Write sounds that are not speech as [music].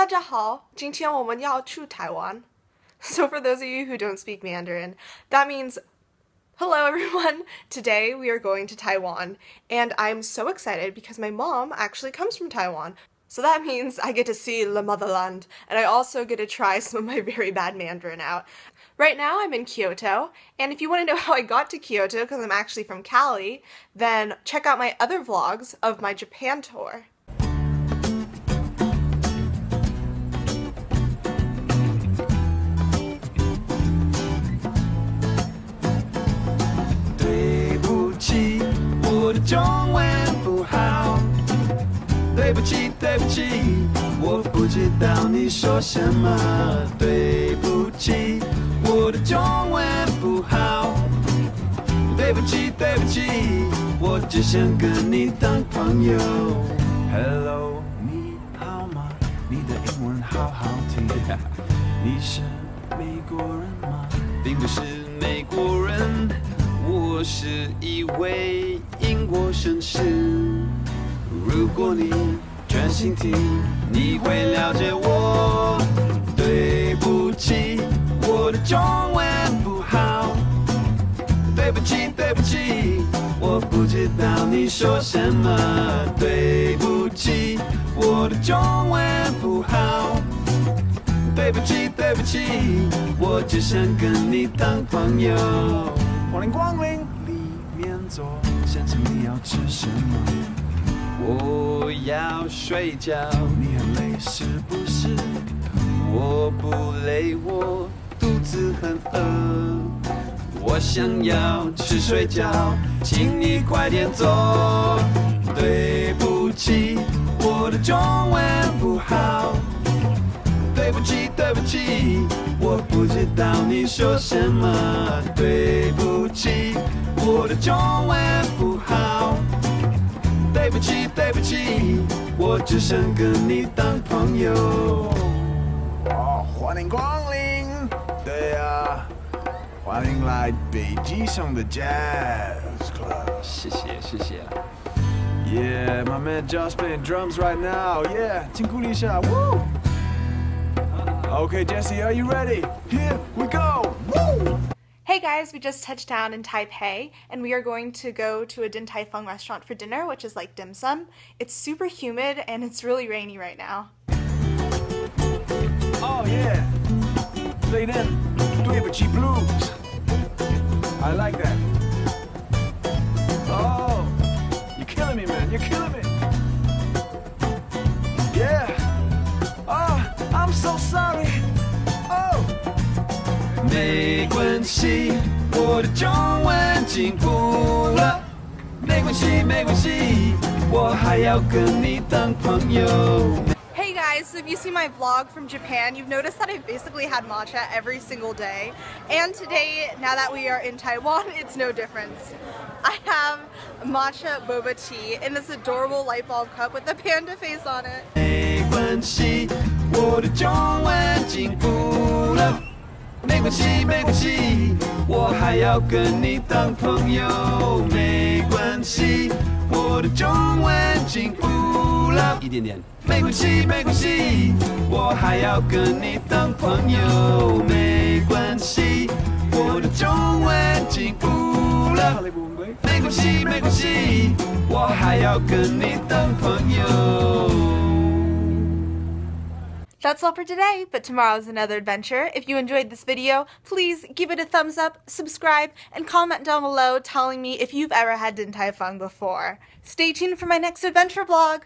大家好，今天我们要去台湾。So for [laughs] those of you who don't speak Mandarin, that means hello everyone. [laughs] Today we are going to Taiwan, and I'm so excited because my mom actually comes from Taiwan. So that [laughs] means I get to see the motherland, and I also get to try some of my very bad Mandarin out. Right now I'm in Kyoto, and if you want to know how I got to Kyoto, because I'm actually from Cali, then check out my other vlogs of my Japan tour. 中文不好。对不起，对不起，我不知道你说什么。对不起，我的中文不好。对不起，对不起，我只想跟你当朋友。Hello，你好吗？你的英文好好听。你是美国人吗？[laughs] 并不是美国人，我是一位英国绅士。如果你专心听，你会了解我。对不起，我的中文不好。对不起，对不起，我不知道你说什么。对不起，我的中文不好。对不起，对不起，我只想跟你当朋友。欢迎光临，里面坐，先生你要吃什么？我要睡觉，你很累是不是？我不累，我肚子很饿。我想要吃睡觉，请你快点走。对不起，我的中文不好。对不起，对不起，我不知道你说什么。对不起，我的中文不好。对不起，对不起，我只想跟你当朋友。哦，欢迎光临。对呀、欢迎来北极熊的 Jazz Club。谢谢，谢谢。Yeah, my man Josh playing drums right now. Yeah, 请鼓励一下。Woo! Okay, Jesse, are you ready? Here we go! Woo! Hey guys, we just touched down in Taipei and we are going to go to a Din Tai Fung restaurant for dinner, which is like dim sum. It's super humid and it's really rainy right now. Oh yeah! Play them, do it, blues. I like that. 没关系，我的中文进步了。没关系，没关系，我还要跟你当朋友。 Hey guys, so if you see my vlog from Japan, you've noticed that I've basically had matcha every single day. And today, now that we are in Taiwan, [laughs] it's no difference. I have matcha boba tea in this adorable light bulb cup with the panda face on it. 没关系，没关系，我还要跟你当朋友。没关系，我的中文进步了一点点。没关系，没关系，我还要跟你当朋友。没关系，我的中文进步了。没关系，没关系，我还要跟你当朋友。That's all for today, but tomorrow's another adventure. If you enjoyed this video, please give it a thumbs up, subscribe, and comment down below telling me if you've ever had Din Tai Fung before. Stay tuned for my next adventure vlog!